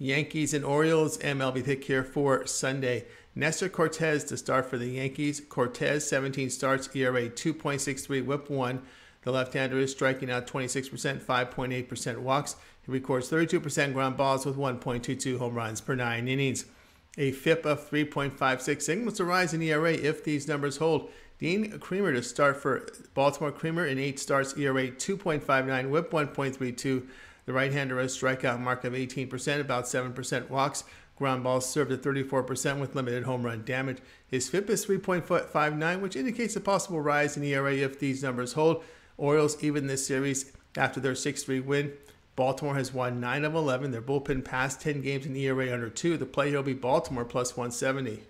Yankees and Orioles MLB pick here for Sunday. Nestor Cortes to start for the Yankees. Cortes, 17 starts, ERA 2.63, whip 1. The left-hander is striking out 26%, 5.8% walks. He records 32% ground balls with 1.22 home runs per nine innings. A FIP of 3.56 signals a rise in ERA if these numbers hold. Dean Kremer to start for Baltimore. Kremer in eight starts, ERA 2.59, whip 1.32. The right-hander has strikeout mark of 18%, about 7% walks. Ground balls served at 34% with limited home run damage. His FIP is 3.59, which indicates a possible rise in ERA if these numbers hold. Orioles even this series after their 6-3 win. Baltimore has won 9 of 11. Their bullpen passed 10 games in ERA under 2. The play here will be Baltimore plus 170.